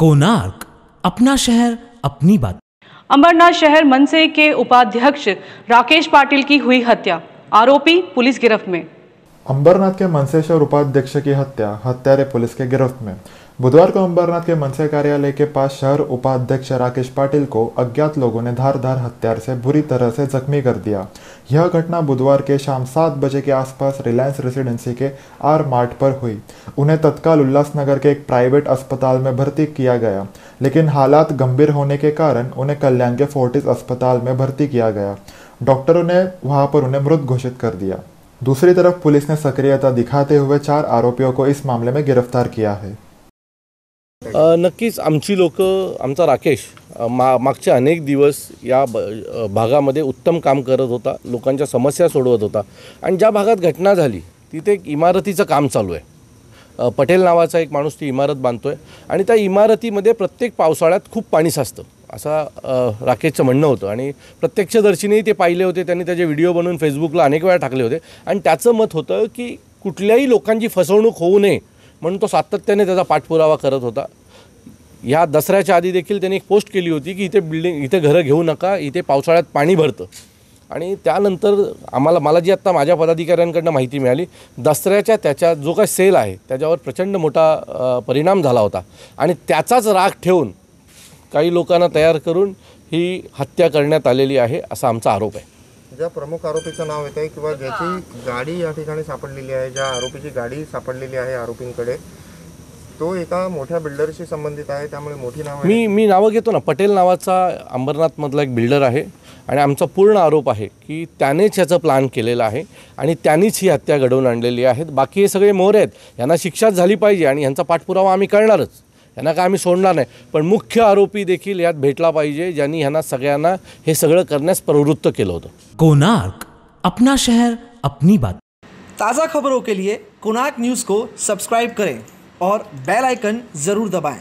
कोणार्क अपना शहर अपनी बात। अंबरनाथ शहर मनसे के उपाध्यक्ष राकेश पाटिल की हुई हत्या आरोपी पुलिस गिरफ्त में। अंबरनाथ के मनसे शहर उपाध्यक्ष की हत्या हत्यारे पुलिस के गिरफ्त में। बुधवार को अंबरनाथ के मनसे कार्यालय के पास शहर उपाध्यक्ष राकेश पाटिल को अज्ञात लोगों ने धारदार हथियार से बुरी तरह से जख्मी कर दिया। यह घटना बुधवार के शाम सात बजे के आसपास रिलायंस रेसिडेंसी के आर मार्ट पर हुई। उन्हें तत्काल उल्लासनगर के एक प्राइवेट अस्पताल में भर्ती किया गया, लेकिन हालात गंभीर होने के कारण उन्हें कल्याण के फोर्टिस अस्पताल में भर्ती किया गया। डॉक्टरों ने वहाँ पर उन्हें मृत घोषित कर दिया। दूसरी तरफ़ पुलिस ने सक्रियता दिखाते हुए चार आरोपियों को इस मामले में गिरफ़्तार किया है। नक्कीच आमची लोक, आमचा राकेश मा मागचे अनेक दिवस या ब भागामध्ये उत्तम काम करत होता लोकांच्या समस्या सोडवत होता. आणि ज्या भागात घटना झाली तिथे एक इमारतीचं काम चालू आहे. पटेल नावाचा एक माणूस ती इमारत बांधतो आहे आणि त्या इमारतीमध्ये प्रत्येक पावसाळ्यात खूप पाणी साचतं असा राकेशचं म्हणणं होतं. आणि प्रत्यक्षदर्शीनेही ते पाहिले होते त्यांनी त्याचे व्हिडिओ बनवून फेसबुकला अनेक वेळा टाकले होते. आणि त्याचं मत होतं की कुठल्याही लोकांची फसवणूक होऊ नये म्हणून तो सातत्याने त्याचा पाठपुरावा करत होता. ह्या दसऱ्याच्या आधी देखील त्यांनी एक पोस्ट केली होती की इथे बिल्डिंग इथे घरं घेऊ नका इथे पावसाळ्यात पाणी भरतं. आणि त्यानंतर आम्हाला मला जी आत्ता माझ्या पदाधिकाऱ्यांकडनं माहिती मिळाली दसऱ्याच्या त्याच्या जो काही सेल आहे त्याच्यावर प्रचंड मोठा परिणाम झाला होता. आणि त्याचाच राग ठेवून काही लोकांना तयार करून ही हत्या करण्यात आलेली आहे असा आमचा आरोप आहे. ज्या प्रमुख आरोपीचं नाव येत आहे किंवा ज्याची गाडी या ठिकाणी सापडलेली आहे ज्या आरोपीची गाडी सापडलेली आहे आरोपींकडे तो एका मोठ्या बिल्डरशी संबंधित आहे त्यामुळे मोठी नाव मी मी नावं घेतो ना. पटेल नावाचा अंबरनाथमधला एक बिल्डर आहे आणि आमचा पूर्ण आरोप आहे की त्यानेच याचं प्लॅन केलेलं आहे आणि त्यांनीच ही हत्या घडवून आणलेली आहे बाकी हे सगळे मोहरे आहेत. यांना शिक्षाच झाली पाहिजे आणि यांचा पाठपुरावा आम्ही करणारच. यांना काय आम्ही सोडणार नाही. पण मुख्य आरोपी देखील यात भेटला पाहिजे ज्यांनी ह्यांना सगळ्यांना हे सगळं करण्यास प्रवृत्त केलं होतं. कोणार्क? अपना शहर अपनी बात. ताज़ा खबरों के लिए कोणार्क न्यूज़ को सब्सक्राइब करें। और बेल आइकन ज़रूर दबाएं।